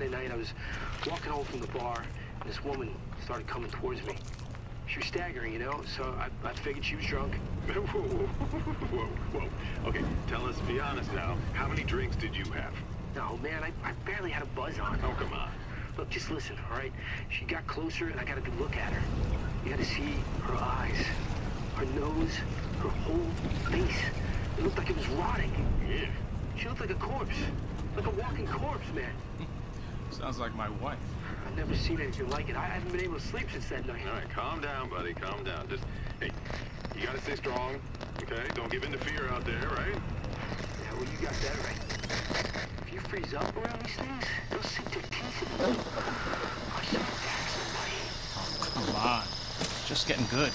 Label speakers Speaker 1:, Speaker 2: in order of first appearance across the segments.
Speaker 1: Friday night. I was walking home from the bar, and this woman started coming towards me. She was staggering, you know, so I, I figured she was drunk.
Speaker 2: whoa, whoa, whoa, whoa. Okay, tell us, be honest now. How many drinks did you have?
Speaker 1: No, man, I, I barely had a buzz on.
Speaker 2: Oh, come on.
Speaker 1: Look, just listen, all right? She got closer, and I got a good look at her. You got to see her eyes, her nose, her whole face. It looked like it was rotting.
Speaker 2: Yeah.
Speaker 1: She looked like a corpse, like a walking corpse, man.
Speaker 3: Sounds like my wife.
Speaker 1: I've never seen anything like it. I haven't been able to sleep since that night.
Speaker 2: All right, calm down, buddy. Calm down. Just, hey, you gotta stay strong, okay? Don't give in to fear out there, right?
Speaker 1: Yeah, well, you got that right. If you freeze up around these things, they'll sink their teeth in you. I saw that somebody.
Speaker 3: Come on. It's just getting good.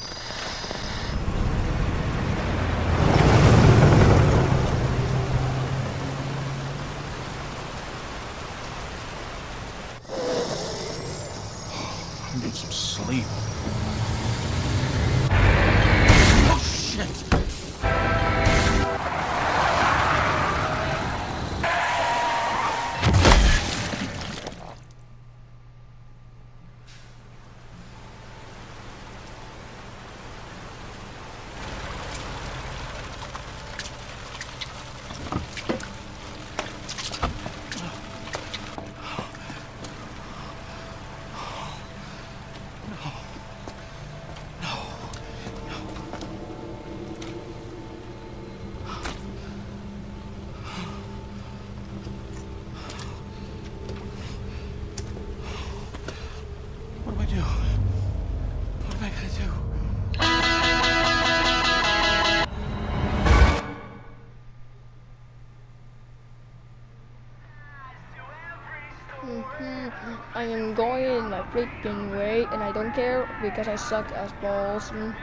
Speaker 4: Freaking way, and I don't care because I suck as balls. Mm.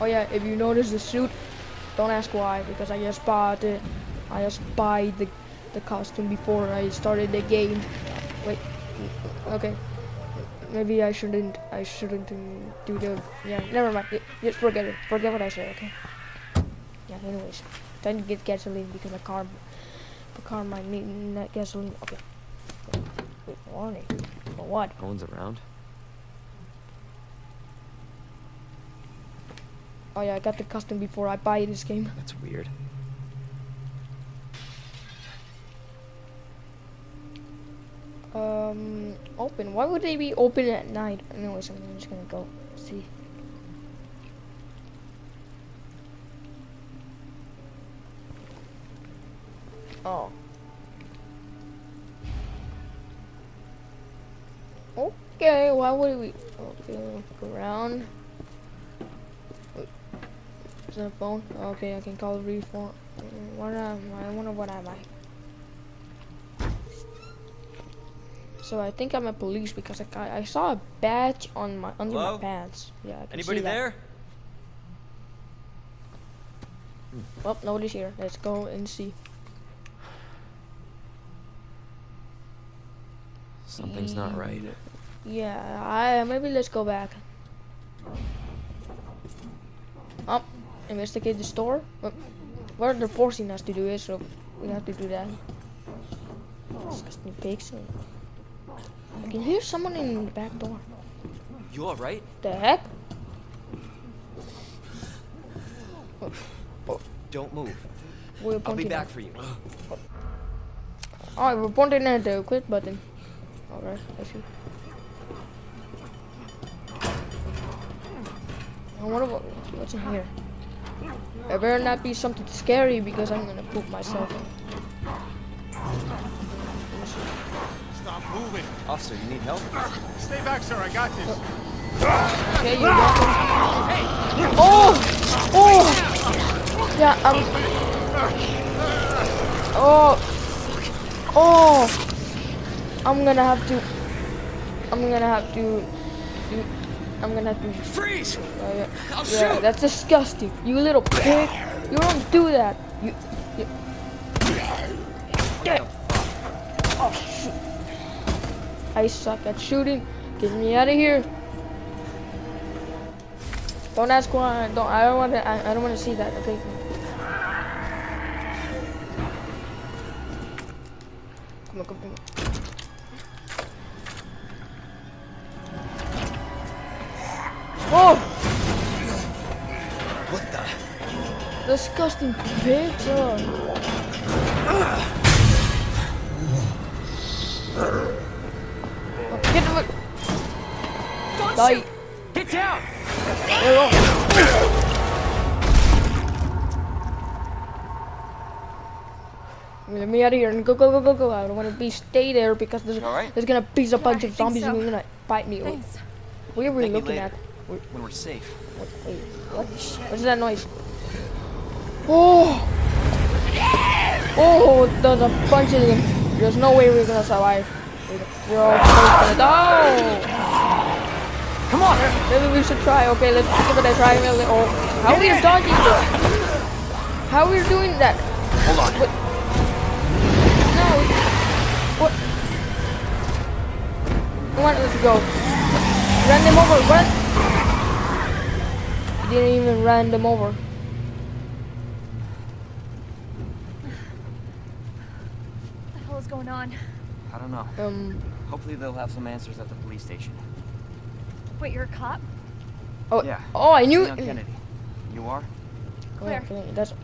Speaker 4: Oh yeah, if you notice the suit, don't ask why because I just bought it. I just buy the the costume before I started the game. Wait, okay. Maybe I shouldn't. I shouldn't do the. Yeah, never mind. Just forget it. Forget what I said. Okay. Yeah. Anyways, time to get gasoline because my car the car might need gasoline. Okay. Warning. For what?
Speaker 5: No one's around.
Speaker 4: Oh yeah, I got the custom before I buy this game.
Speaker 5: That's weird.
Speaker 4: Um, open. Why would they be open at night? Anyways, I'm just gonna go see. Oh. Okay, why would we? Okay, look around. Is that a phone? Okay, I can call reform. What am I? I wonder what am I? So I think I'm a police because I I saw a badge on my under
Speaker 5: Hello?
Speaker 4: my pants. Yeah, I can
Speaker 5: Anybody
Speaker 4: see that.
Speaker 5: there?
Speaker 4: Well, nobody's here. Let's go and see.
Speaker 5: Something's not mm. right.
Speaker 4: Yeah, I maybe let's go back. Up, investigate the store. What, what they're forcing us to do is, so we have to do that. Disgusting pigs. I can hear someone in the back door.
Speaker 5: You all right?
Speaker 4: The heck?
Speaker 5: Oh, don't move.
Speaker 4: We're
Speaker 5: I'll be back
Speaker 4: at-
Speaker 5: for you.
Speaker 4: Alright, we're pointing at the quit button. Alright, I see. I wonder what, what's in here. It better not be something scary because I'm gonna poop myself.
Speaker 3: Stop moving.
Speaker 5: Officer, you need help?
Speaker 3: Stay back, sir. I got this.
Speaker 4: Okay, you're welcome. Oh! Oh! Yeah, um. Oh! Oh! I'm gonna have to. I'm gonna have to. I'm gonna have to.
Speaker 5: Freeze!
Speaker 4: Uh, yeah, yeah that's disgusting. You little pig. You don't do that. You. you. Damn. Oh shoot. I suck at shooting. Get me out of here. Don't ask why. I don't. I don't want to. I, I don't want to see that. Okay. Come on. Come on. Disgusting pizza. Oh, Get him!
Speaker 6: Don't
Speaker 4: Die!
Speaker 6: Get down!
Speaker 4: There you go. Let me out of here and go, go, go, go, go. I don't want to be stay there because there's,
Speaker 5: all right?
Speaker 4: there's gonna be a bunch
Speaker 6: I
Speaker 4: of zombies
Speaker 6: so.
Speaker 4: who are gonna bite me.
Speaker 6: Thanks.
Speaker 4: Where were we
Speaker 5: Thank
Speaker 4: looking at?
Speaker 5: When we're safe.
Speaker 4: What, wait, what? What's that noise? Oh! Oh, there's a bunch of them. There's no way we're gonna survive. We're all gonna oh. die.
Speaker 5: Come on!
Speaker 4: Maybe we should try. Okay, let's give it a try. Oh, how are we dodging this? How are we doing that?
Speaker 5: Hold on.
Speaker 4: What? No. What? Come on, let's go. Run them over. Run. You didn't even run them over.
Speaker 6: What the hell is going on?
Speaker 5: I don't know.
Speaker 4: Um.
Speaker 5: Hopefully they'll have some answers at the police station.
Speaker 6: Wait, you're a cop?
Speaker 4: Oh.
Speaker 5: Yeah.
Speaker 4: Oh, I knew.
Speaker 5: Leon Kennedy. You are?
Speaker 4: Oh, yeah,
Speaker 6: Claire.
Speaker 4: okay, That's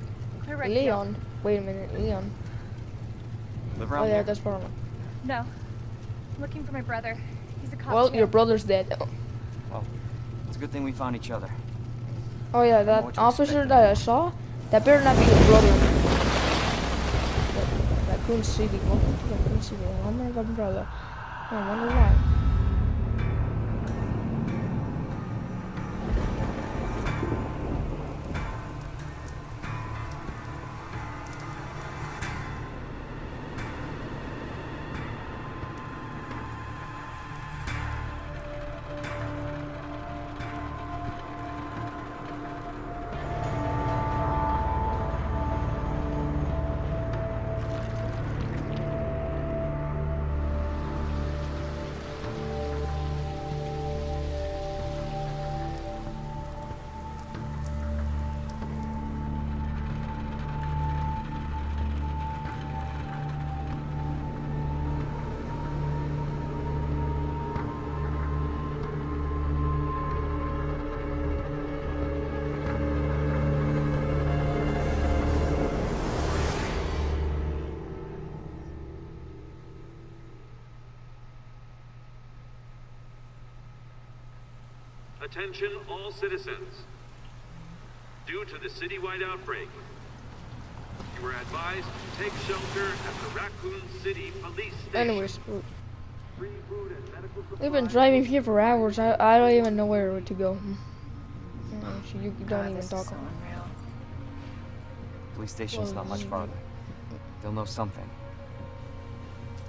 Speaker 6: Claire Redfield.
Speaker 4: Leon. Wait a minute, Leon.
Speaker 5: Live
Speaker 4: Oh yeah,
Speaker 5: here?
Speaker 4: that's Bruno.
Speaker 6: No. I'm looking for my brother. He's a cop.
Speaker 4: Well,
Speaker 6: too.
Speaker 4: your brother's dead.
Speaker 5: Well, it's a good thing we found each other.
Speaker 4: Oh yeah, that
Speaker 5: what to
Speaker 4: officer that I saw, that better not be your brother. Raccoon City. Oh, Welcome to Raccoon City. I'm my brother. I wonder why.
Speaker 7: Attention all citizens. Due to the citywide outbreak, you are advised to take shelter at the Raccoon City Police Station.
Speaker 4: Anyways, we-
Speaker 7: Free food and medical
Speaker 4: we've been driving here for hours. I, I don't even know where to go. Yeah, so you don't even talk.
Speaker 6: so unreal.
Speaker 5: Police station's not much farther. They'll know something.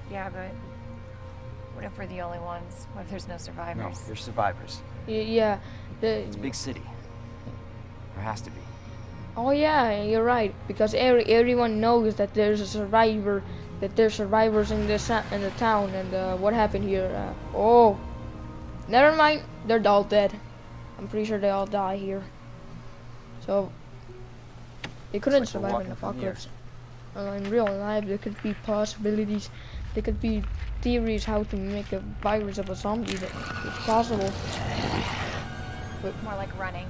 Speaker 6: Yeah, but what if we're the only ones? What if there's no
Speaker 5: No,
Speaker 6: survivors?
Speaker 5: they're survivors.
Speaker 4: Y- Yeah. The,
Speaker 5: It's a big city. There has to be.
Speaker 4: Oh yeah, you're right. Because every everyone knows that there's a survivor, that there's survivors in the in the town, and uh, what happened here? Uh, oh, never mind. They're all dead. I'm pretty sure they all die here. So they couldn't
Speaker 5: like
Speaker 4: survive an
Speaker 5: walking from here.
Speaker 4: apocalypse. Uh, in real life, there could be possibilities. There could be theories how to make a virus of a zombie. That it's possible.
Speaker 6: More like running.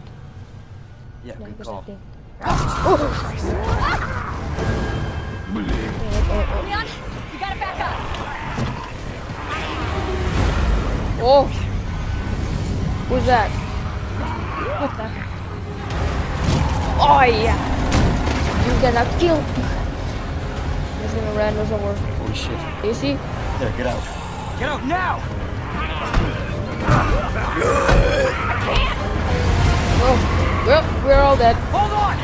Speaker 5: Yeah,
Speaker 4: Yeah,
Speaker 5: good call.
Speaker 4: Oh! Yeah, oh.
Speaker 6: Leon, you gotta back up.
Speaker 4: Oh! Who's that?
Speaker 6: What the?
Speaker 4: Oh yeah! You're gonna kill me! He's gonna run us over.
Speaker 5: Holy shit.
Speaker 4: You see?
Speaker 5: There, get out. Get out now!
Speaker 4: Oh, well, we're all dead.
Speaker 5: Hold on!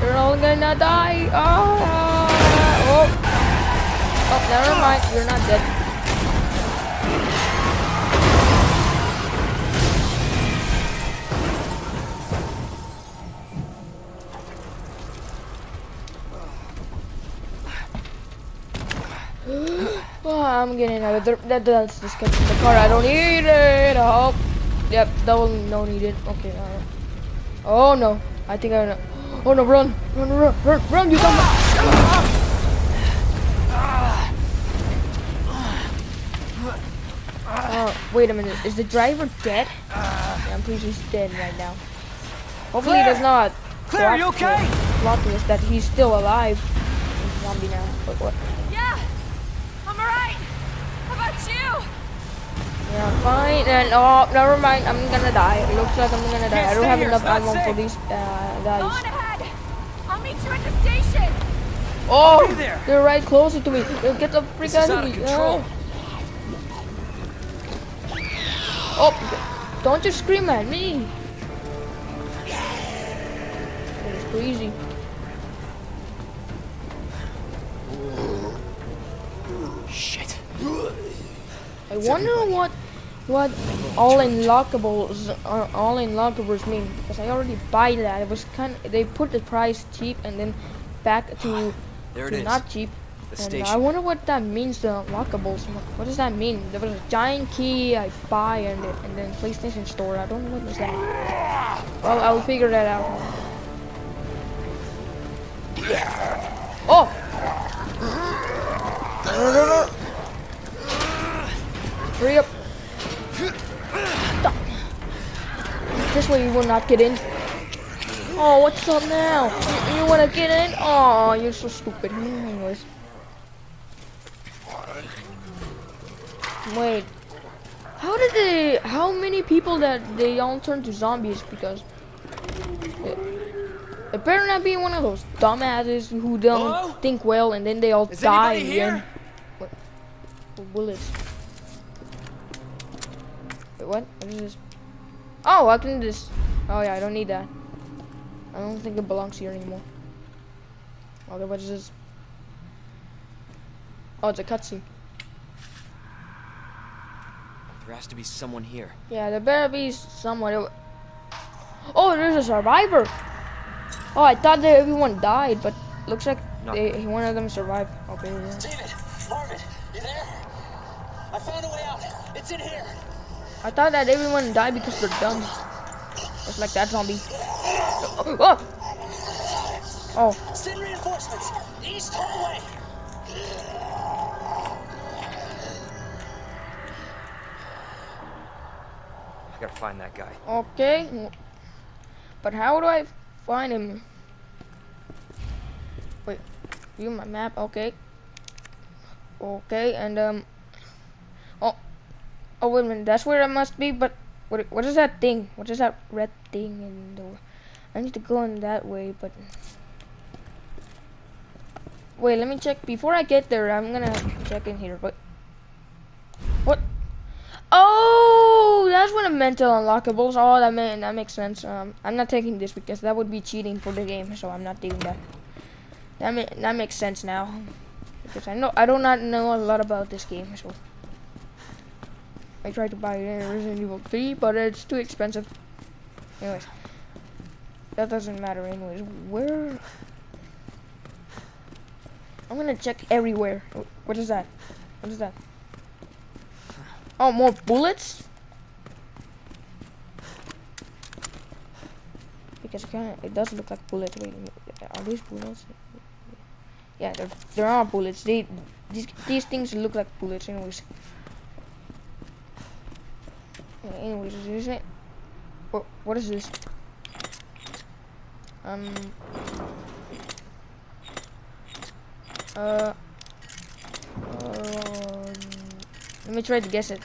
Speaker 4: We're all gonna die. Oh! Oh! Oh, never mind. You're not dead. I'm getting another. That that's disconnected the car. I don't need it. Oh. Yep, Double. was no needed. Okay. Right. Oh no. I think I. Know. Oh no! Run! Run! Run! Run! Run! You dumb. Uh, wait a minute. Is the driver dead? Yeah, I'm pretty sure he's dead right now. Hopefully
Speaker 5: Claire!
Speaker 4: he does not.
Speaker 5: Claire, are
Speaker 4: you
Speaker 5: okay?
Speaker 4: Plot twist that he's still alive. He's zombie now. But what?
Speaker 6: Yeah, I'm
Speaker 4: fine. And oh, never mind. I'm gonna die. It looks like I'm gonna die. I don't have enough ammo for these uh, guys.
Speaker 6: on ahead. I'll meet you at the station.
Speaker 4: Oh,
Speaker 5: be there.
Speaker 4: they're right closer to me. Uh, Get the freak
Speaker 5: This
Speaker 4: out
Speaker 5: is
Speaker 4: of
Speaker 5: out of
Speaker 4: me.
Speaker 5: control.
Speaker 4: Oh, don't just scream at me. It's crazy.
Speaker 5: Shit.
Speaker 4: I wonder what what all unlockables are uh, all unlockables mean because I already buy that. It was kind they put the price cheap and then back to,
Speaker 5: There it
Speaker 4: to
Speaker 5: is.
Speaker 4: not cheap.
Speaker 5: The
Speaker 4: And
Speaker 5: station.
Speaker 4: I wonder what that means, the unlockables. What does that mean? There was a giant key I buy and, and then PlayStation Store. I don't know what was that. Well, I'll figure that out. Oh! Hurry up. This way you will not get in. Oh, what's up now? You, you wanna get in? Oh, you're so stupid. Hmm, anyways. Wait. How did they? How many people that they all turn to zombies? Because it, it better not be one of those dumbasses who don't
Speaker 5: Hello?
Speaker 4: think well and then they all
Speaker 5: Is
Speaker 4: die in the end.
Speaker 5: here?
Speaker 4: What? Bullets. Wait, what? What is this? Oh, I can just. Oh yeah, I don't need that. I don't think it belongs here anymore. Oh, okay, what is this? Oh, it's a cutscene.
Speaker 5: There has to be someone here.
Speaker 4: Yeah, there better be someone. Oh, there's a survivor. Oh, I thought that everyone died, but looks like they, one of them survived. Okay, yeah.
Speaker 8: David, Marvin, you there? I found a way out. It's in here.
Speaker 4: I thought that everyone died because they're dumb. Just like that zombie. Oh, oh. oh,
Speaker 8: Send reinforcements. East hallway.
Speaker 5: I gotta find that guy.
Speaker 4: okay. But how do I find him? Wait, view my map. Okay. Okay, and um. Oh, wait a minute. That's where I must be. But what? What is that thing? What is that red thing in the? I need to go in that way, but. Wait, let me check. Before I get there, I'm gonna check in here. But. What? Oh, that's what I meant to unlockables. Oh, that man, that makes sense. Um, I'm not taking this because that would be cheating for the game, so I'm not doing that. That ma that makes sense now, because I know I do not know a lot about this game, so I tried to buy Resident Evil 3, but it's too expensive. Anyways, that doesn't matter. Anyways, where? I'm gonna check everywhere. What is that? What is that? Oh, more bullets? Because it does look like bullets. Wait, are these bullets? Yeah, there, there are bullets. They, these, these things look like bullets. Anyways. Anyways, is it? What, what is this? Um. Uh. Um, let me try to guess it.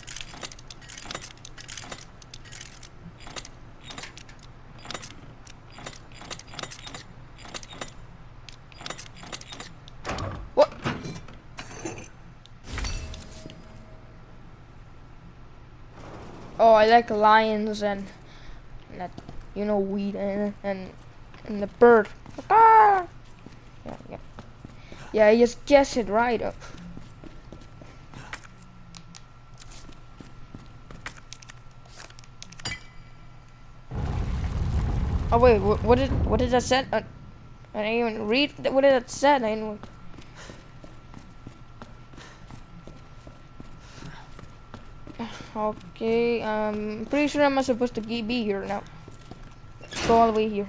Speaker 4: Oh, I like lions and, that, you know, weed and and and the bird. Ah! Yeah, yeah. Yeah, I just guess it right. Uh, Oh wait, what, what did what did that say? Uh, I didn't even read what did that say. I didn't. Okay, um, I'm um, pretty sure I'm not supposed to be here now. Go all the way here.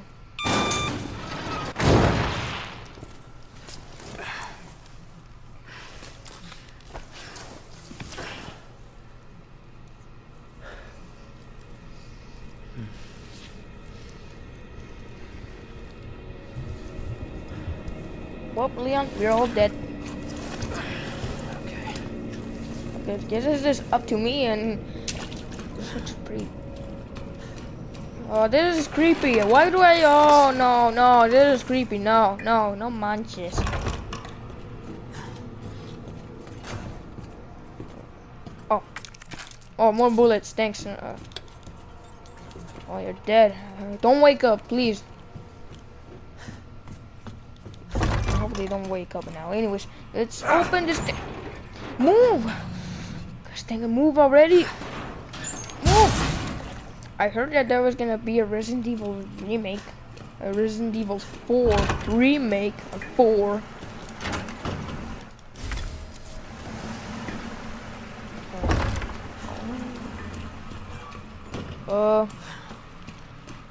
Speaker 4: Well, Leon, we're all dead. Okay, this is just up to me and this looks pretty. Oh, this is creepy. Why do I? Oh no, no, this is creepy. No, no, no manches. Oh, oh, more bullets. Thanks. Uh, oh, you're dead. Don't wake up, please. Hopefully, don't wake up now. Anyways, let's open this. Move. Gosh dang it, move already. Move. I heard that there was gonna be a Resident Evil remake, a Resident Evil 4 remake of 4. Uh.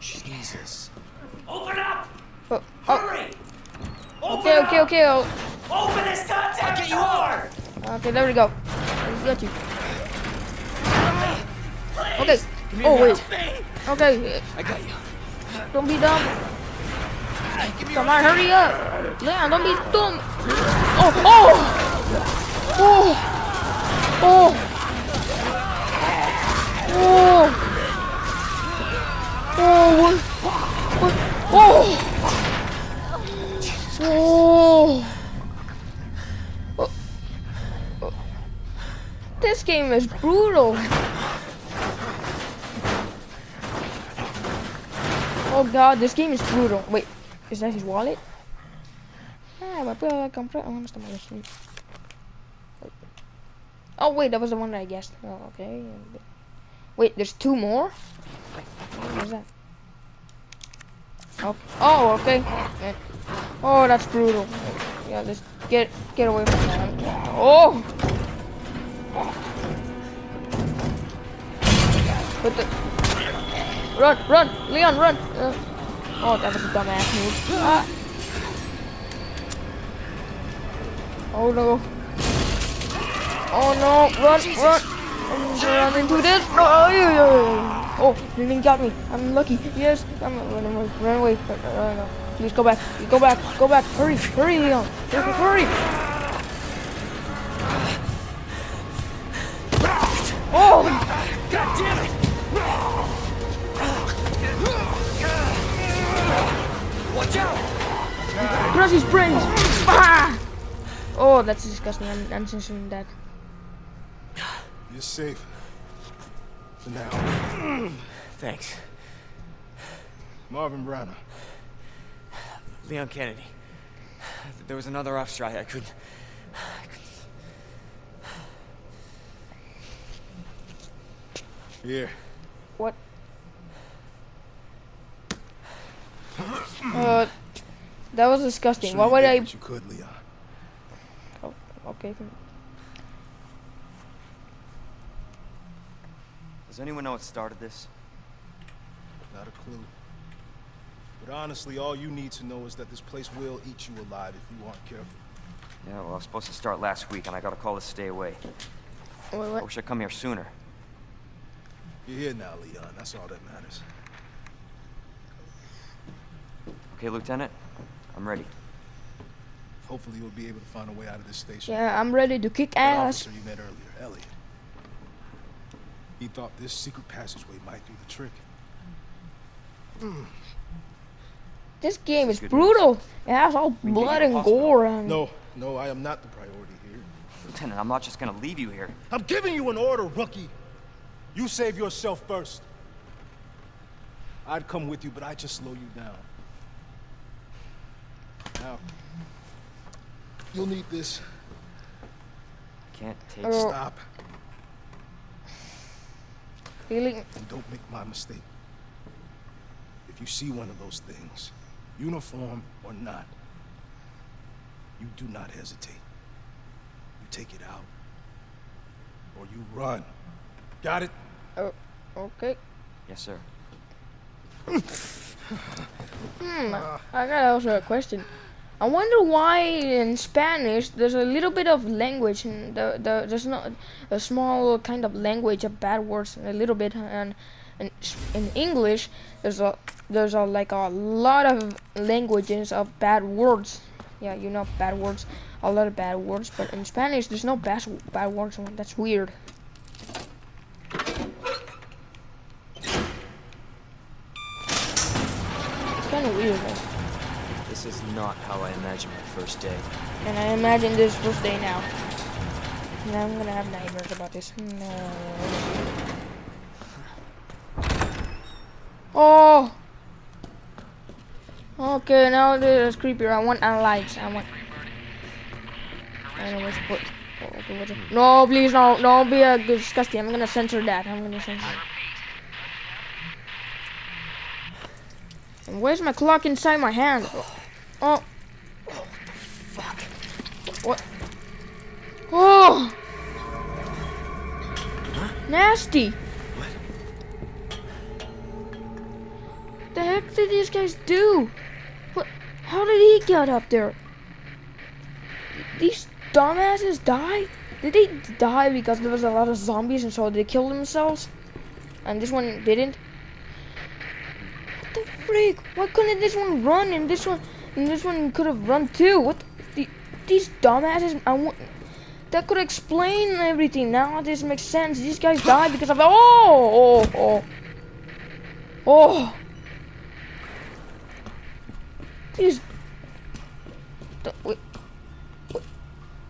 Speaker 8: Jesus. Open up!
Speaker 4: Uh, oh,
Speaker 8: Hurry!
Speaker 4: okay, okay, okay. Oh,
Speaker 8: Open this goddamn door!
Speaker 4: okay, there we go. I got you. Oh wait. Okay.
Speaker 3: I got you.
Speaker 4: Don't be dumb. Come on, hurry up. Leon, don't be dumb. Oh, oh, oh, oh, oh, oh, what, what, oh, oh. Oh. Oh. This game is brutal. Oh god, this game is brutal. Wait, is that his wallet? Ah, mà bữa comprar. Oh, nós estamos assim. Oh wait, that was the one that I guessed. Oh, okay. Wait, there's two more. What's that? Oh, oh okay. Oh, that's brutal. Yeah, let's get get away from that. Oh. Put the Run, run, Leon, run! Uh, oh, that was a dumbass move. Ah. Oh no. Oh no, run, run! I'm gonna run into this! No, oh, yeah, yeah, oh, Leon got me. I'm lucky. Yes, I'm run away, run away. Uh, uh. Please go back, go back, go back. Hurry, hurry, Leon. Hurry! Oh!
Speaker 8: God damn it! Watch out!
Speaker 4: Crush his brains! Ah! Oh, that's disgusting. I'm, I'm censoring that.
Speaker 9: You're safe. For now.
Speaker 3: Thanks.
Speaker 9: Marvin Branagh.
Speaker 3: Leon Kennedy. There was another off strike. I couldn't. I couldn't.
Speaker 9: Here.
Speaker 4: Uh, that was disgusting.
Speaker 9: Sure
Speaker 4: Why would
Speaker 9: did
Speaker 4: I?
Speaker 9: you could, Leon.
Speaker 4: Oh, okay.
Speaker 5: Does anyone know what started this?
Speaker 9: Not a clue. But honestly, all you need to know is that this place will eat you alive if you aren't careful.
Speaker 5: Yeah, well, I was supposed to start last week, and I got a call to stay away.
Speaker 4: Wait,
Speaker 5: I wish I'd come here sooner.
Speaker 9: You're here now, Leon. That's all that matters.
Speaker 5: Okay, Lieutenant? I'm ready.
Speaker 9: Hopefully, you'll be able to find a way out of this station.
Speaker 4: Yeah, I'm ready to kick
Speaker 9: That
Speaker 4: ass.
Speaker 9: officer you met earlier, Elliot. He thought this secret passageway might do the trick. Hmm.
Speaker 4: This game
Speaker 5: This
Speaker 4: is
Speaker 5: is good
Speaker 4: brutal. It has all
Speaker 5: We
Speaker 4: blood and
Speaker 5: hospital.
Speaker 4: gore and
Speaker 9: No, no, I am not the priority here.
Speaker 5: Lieutenant, I'm not just gonna leave you here.
Speaker 9: I'm giving you an order, rookie. You save yourself first. I'd come with you, but I just slow you down. Now, you'll need this.
Speaker 5: Can't take...
Speaker 4: Oh.
Speaker 9: Stop
Speaker 4: really.
Speaker 9: and don't make my mistake. If you see one of those things, uniform or not, you do not hesitate. You take it out, or you run. Got it?
Speaker 4: Oh, okay.
Speaker 5: Yes, sir.
Speaker 4: Hmm. I got also a question. I wonder why in Spanish there's a little bit of language and the, the, there's not a small kind of language of bad words a little bit and, and in English there's a there's a like a lot of languages of bad words Yeah, you know bad words. A lot of bad words, but in Spanish there's no bad bad words. That's weird. It's kind of weird. Though.
Speaker 3: Not how I imagined my first day.
Speaker 4: And I imagine this first day now. Now I'm gonna have nightmares about this. No. Oh. Okay, now this is creepier. I want lights. I want. I know what's put. No, please, no, don't be a disgusting. I'm gonna censor that. I'm gonna censor. And where's my clock inside my hand? Oh. Oh fuck. What? Oh.
Speaker 3: Huh?
Speaker 4: Nasty.
Speaker 3: What?
Speaker 4: The heck did these guys do? What? How did he get up there? These dumbasses die? Did they die because there was a lot of zombies and so they killed themselves? And this one didn't? What the freak? Why couldn't this one run and this one and this one could have run too? What the, these dumbasses I want that could explain everything. Now this makes sense. These guys died because of oh oh oh oh these wait, wait.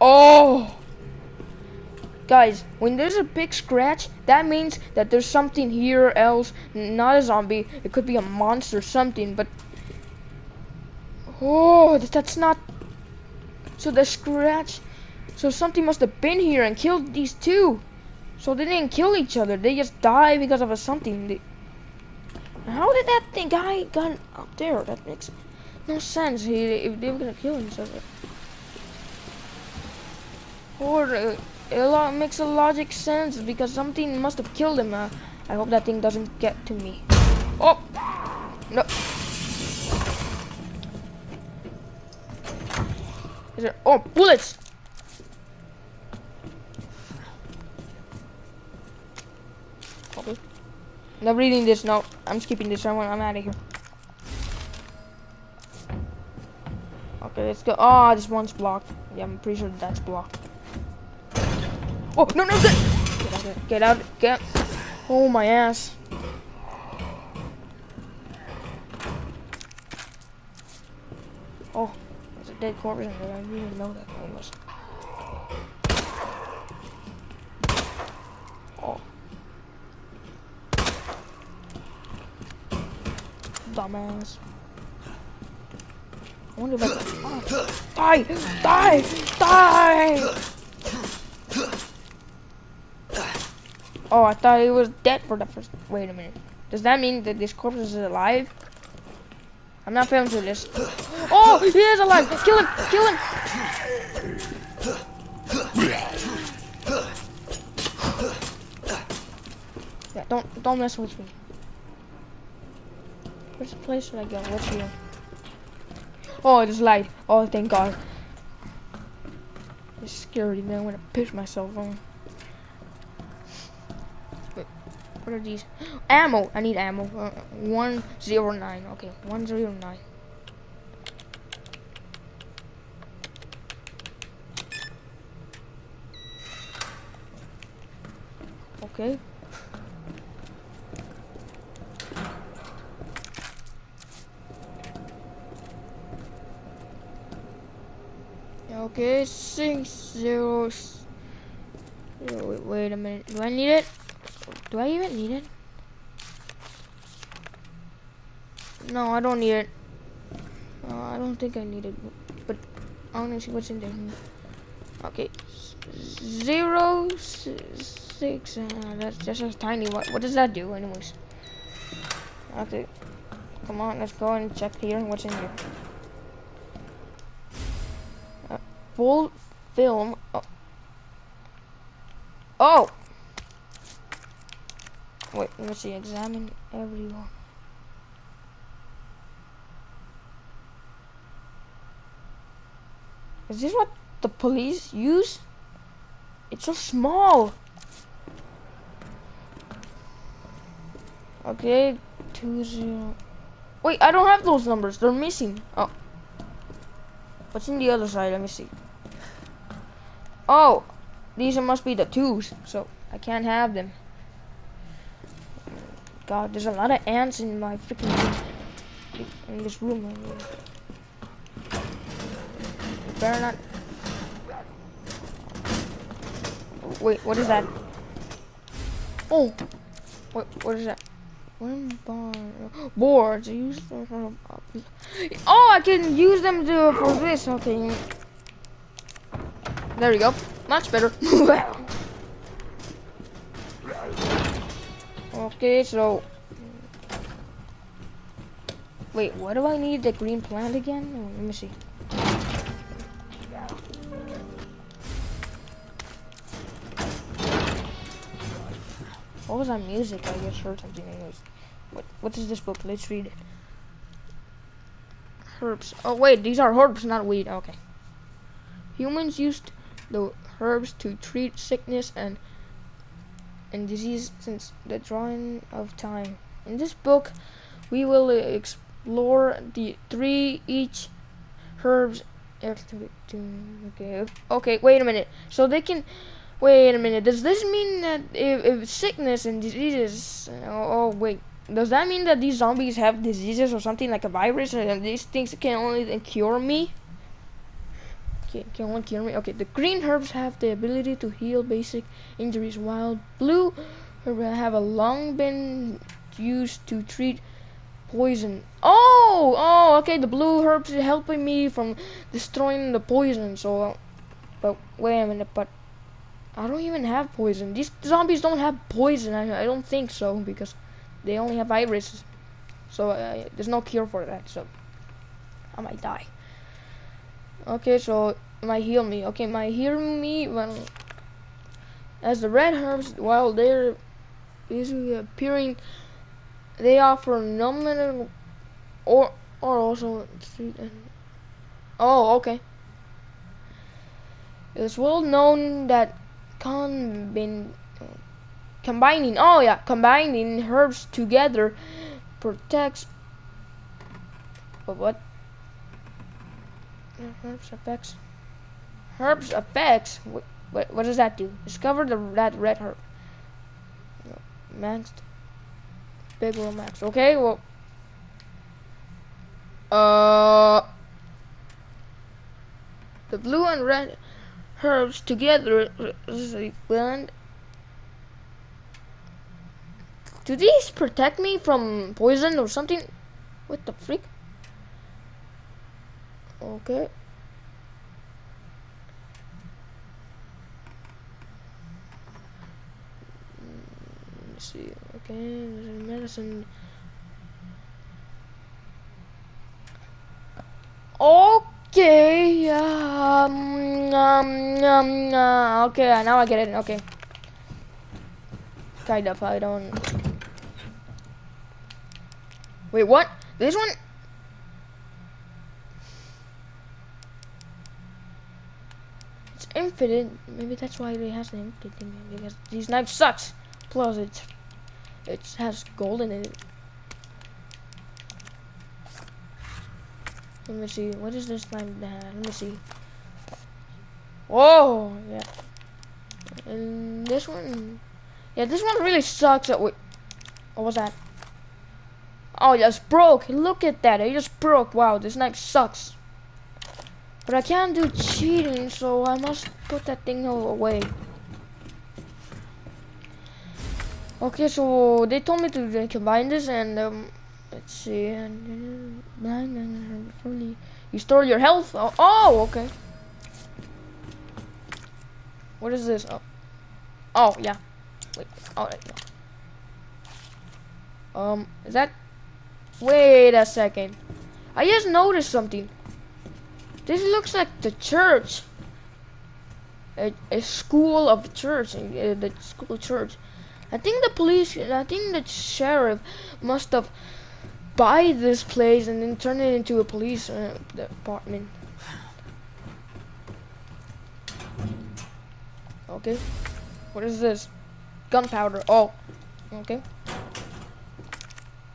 Speaker 4: oh Guys, when there's a big scratch, that means that there's something here else, not a zombie. It could be a monster something, but... Oh, that's not... So the scratch... So something must have been here and killed these two. So they didn't kill each other. They just died because of a something. They... How did that thing guy got up there? That makes no sense. He, if they were gonna kill each other. Or... Uh, it makes a logic sense because something must have killed him. Uh, I hope that thing doesn't get to me. Oh! No. Is? Oh, bullets! Okay. Not reading this. No, I'm skipping this. I'm, I'm out of here. Okay, let's go. Oh, this one's blocked. Yeah, I'm pretty sure that's blocked. Oh, no, no, get, get out, get out, Oh, my ass. Oh, dead corpse in there. I didn't even know that almost. Oh. Dumbass. I wonder if I. Oh. Die! Die! Die! Oh, I thought he was dead for the first. Wait a minute. Does that mean that this corpse is alive? I'm not feeling through this. Oh, he is alive! Kill him! Kill him! Yeah, don't don't mess with me. Where's the place should I go? What's here? Oh, it is light. Oh, thank God. It's scary, man. I'm gonna piss myself on. What are these? Ammo! I need ammo. Uh, 109. Okay, 109. Okay. Okay, six zero. Wait, wait a minute. Do I need it? Do I even need it? No, I don't need it. Uh, I don't think I need it, but I want to see what's in there. Okay, zero six. Uh, that's just a tiny. What? What does that do, anyways? Okay, come on, let's go and check here. What's in here? Uh, full film. Oh. oh. Wait, let me see. Examine everyone. Is this what the police use? It's so small. Okay, two zero. Wait, I don't have those numbers. They're missing. Oh. What's in the other side? Let me see. Oh, these must be the twos, so I can't have them. God, there's a lot of ants in my freaking. In this room. Better not. Wait, what is that? Oh, wait, what is that? Bar boards. Use them for. Oh, I can use them to for this. Okay. There we go. Much better. okay, so. Wait, what do I need the green plant again? Let me see. What was that music? I just heard something anyways. What what is this book? Let's read. Herbs. Oh wait, these are herbs, not weed. Okay. Humans used the herbs to treat sickness and and disease since the drawing of time. In this book, we will explore the three each herbs. Okay, okay, wait a minute. So they can Wait a minute. Does this mean that if, if sickness and diseases? Oh, oh, wait. Does that mean that these zombies have diseases or something like a virus, and these things can only cure me? Can, can only cure me? Okay. The green herbs have the ability to heal basic injuries, while blue herbs have a long been used to treat poison. Oh, oh, okay. The blue herbs are helping me from destroying the poison. So, but wait a minute. But I don't even have poison. These zombies don't have poison. I, I don't think so because they only have viruses. So uh, there's no cure for that. So I might die. Okay, so might heal me. Okay, might heal me when as the red herbs while they're basically appearing, they offer nominal or or also oh okay. It's well known that combin combining oh yeah combining herbs together protects but what? Herbs effects herbs effects what, what, what does that do? Discover the that red herb. Maxed big roll max okay well uh the blue and red herbs together blend. Do these protect me from poison or something? What the freak? Okay. Mm, let's see. Okay, medicine. Okay. Okay, um, um, um, uh, okay, now I get it, okay. Kind of, I don't... Wait, what? This one? It's infinite, maybe that's why it has the infinite because these knives sucks. Plus, it's, it has gold in it. Let me see. What is this time? Let me see. Whoa! yeah. And this one. Yeah, this one really sucks. At, wait. What was that? Oh, it just broke. Look at that. It just broke. Wow, this knife sucks. But I can't do cheating, so I must put that thing away. Okay, so they told me to combine this and um, Let's see. You store your health? Oh, oh, okay. What is this? Oh, oh yeah. Wait. Oh. Um, is that? Wait a second. I just noticed something. This looks like the church. A, a school of church, uh, the school church. I think the police, I think the sheriff must have buy this place and then turn it into a police uh, department. Okay. What is this? Gunpowder. Oh. Okay.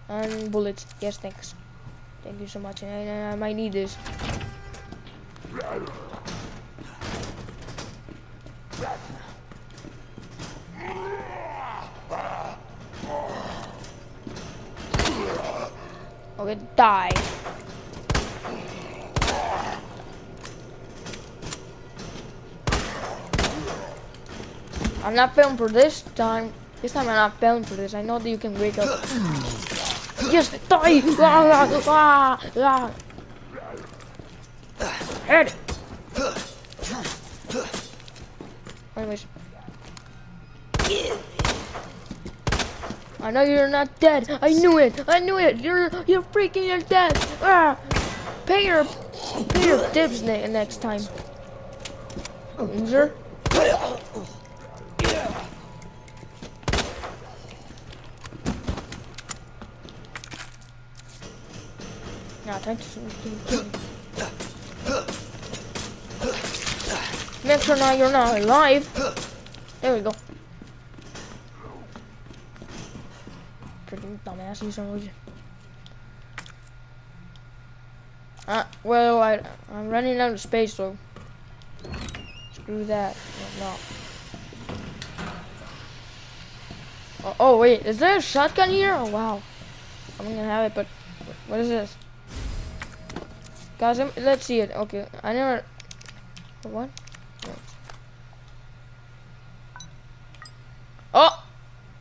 Speaker 4: And bullets. Yes, thanks. Thank you so much. I, I might need this. Okay, die. I'm not filming for this time. This time I'm not filming for this. I know that you can wake up. Yes, die! Ah, ah, ah. Know you're not dead. I knew it. I knew it. You're you're freaking you're dead. Ah! Pay your pay your dibs ne next time. Loser. Yeah, thanks. Make sure now you're not alive. There we go. Dumbass, you Uh, well, I, I'm running out of space, so screw that. No. Oh, oh, wait, is there a shotgun here? Oh, wow. I'm gonna have it, but what is this? Guys, let's see it. Okay, I never. What? Oh,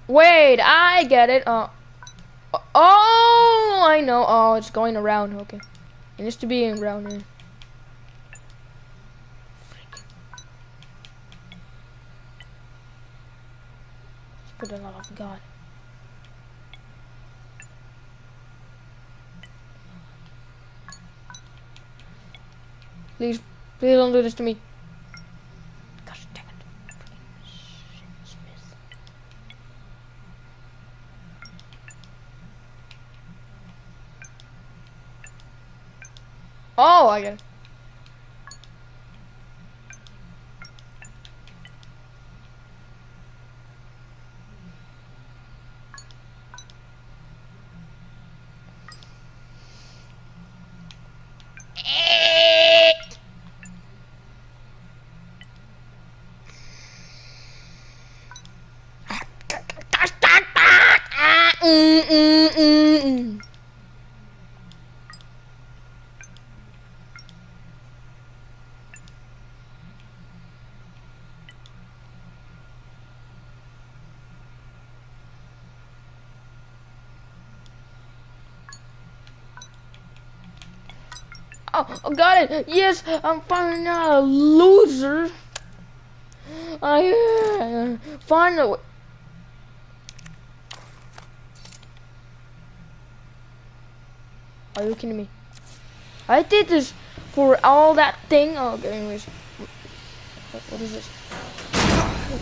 Speaker 4: wait, I get it. Oh, oh, I know. Oh, it's going around. Okay, it needs to be around here. God. Please, please don't do this to me. Gosh dang it. Freaking shit, Smith. Oh, I get it. Mm, mm, mm, mm. Oh, oh, got it. Yes, I'm finally not a loser. I uh, finally. Are you kidding me? I did this for all that thing. Oh, okay, anyways. What, is this?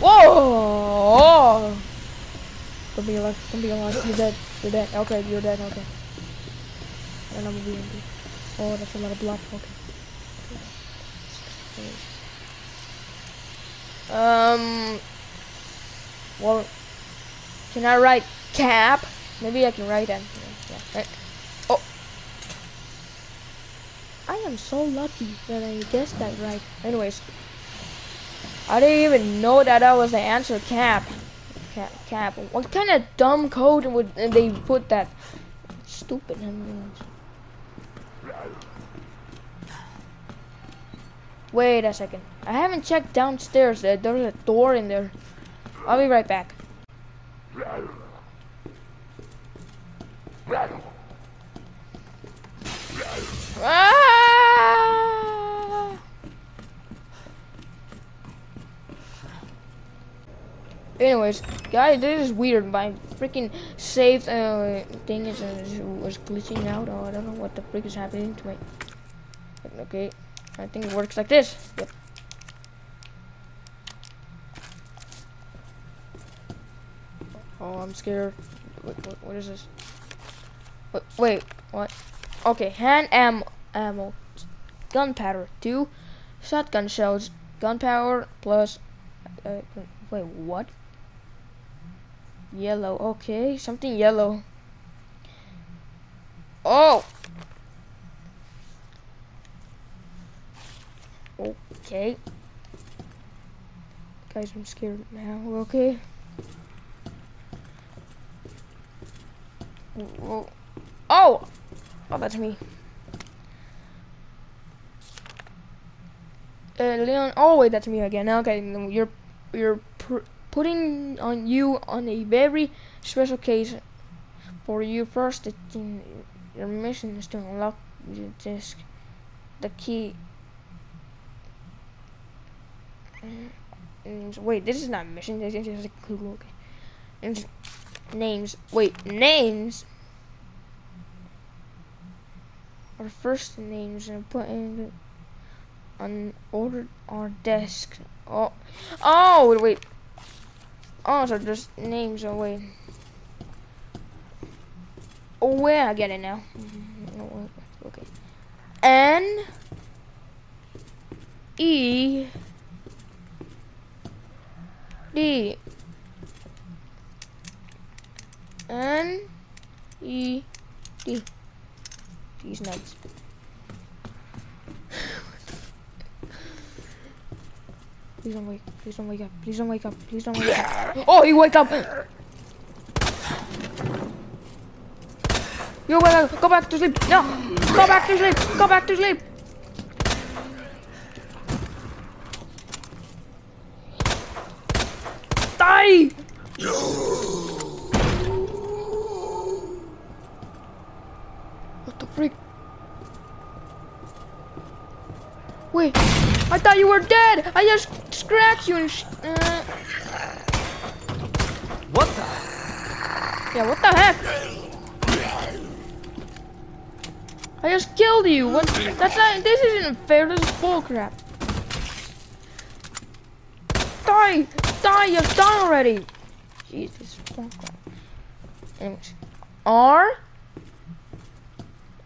Speaker 4: Whoa! Don't be alive. Don't be alive. You're dead. You're dead. Okay, you're dead. Okay. And I'm gonna. Oh, that's a lot of blood. Okay. Um. Well, can I write cap? Maybe I can write. Right. Oh. I am so lucky that I guessed that right. Anyways. I didn't even know that that was the answer cap. Cap. cap. What kind of dumb code would they put that? Stupid. Wait a second. I haven't checked downstairs. There- There's a door in there. I'll be right back. Ah! Anyways, guys, this is weird. My freaking save uh, thing is uh, was glitching out. Oh, I don't know what the frick is happening to my. Okay, I think it works like this. Yep. Oh, I'm scared. What, what is this? Wait, wait, what? Okay, hand ammo, ammo, gunpowder, two shotgun shells, gunpowder plus. Uh, wait, what? Yellow. Okay, something yellow. Oh. Okay. Guys, I'm scared now. Okay. Whoa. Oh! Oh, that's me. Uh, Leon. Oh wait, that's me again. Okay, you're you're putting on you on a very special case. For you first, your mission is to unlock the disc, the key. And wait, this is not mission. This is a clue. Okay. And names. Wait, names. Our first names and put in on ordered our desk. Oh, oh wait. Oh, so just names. Oh wait. Oh yeah, I get it now. Mm-hmm. Okay. N E D N E D. These nuts. Please don't wake. Please don't wake up. Please don't wake up. Please don't wake up. Oh, he wake up. You wake up. Go back to sleep. No. Go back to sleep. Go back to sleep. Die. What the freak? Wait, I thought you were dead. I just scratched you and sh uh,
Speaker 5: What the?
Speaker 4: yeah, what the heck? I just killed you. What? That's not. This isn't fair. This is bullcrap. Die, die. You're done already. Jesus. Anyways, R.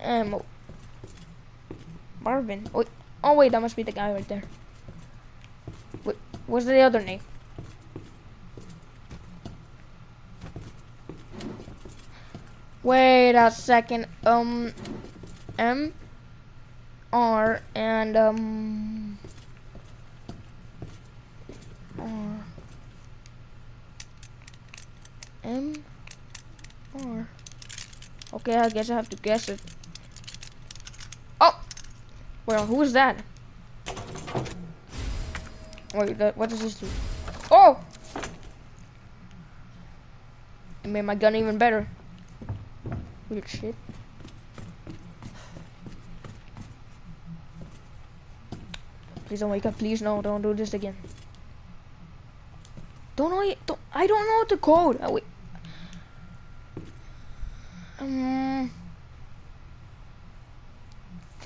Speaker 4: M. Marvin. Wait. Oh wait, that must be the guy right there. What's the other name? Wait a second. Um, M, R, and um, R, M, R. Okay, I guess I have to guess it. Oh, well, who is that? Wait, what does this do? Oh! It made my gun even better. Weird shit. Please don't wake up. Please no, don't do this again. Don't know. Don't, I don't know the code. Oh, wait. Um.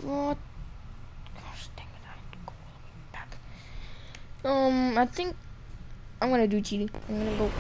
Speaker 4: What? Gosh dang it! I have to go all the way back. Um, I think I'm gonna do cheating. I'm gonna go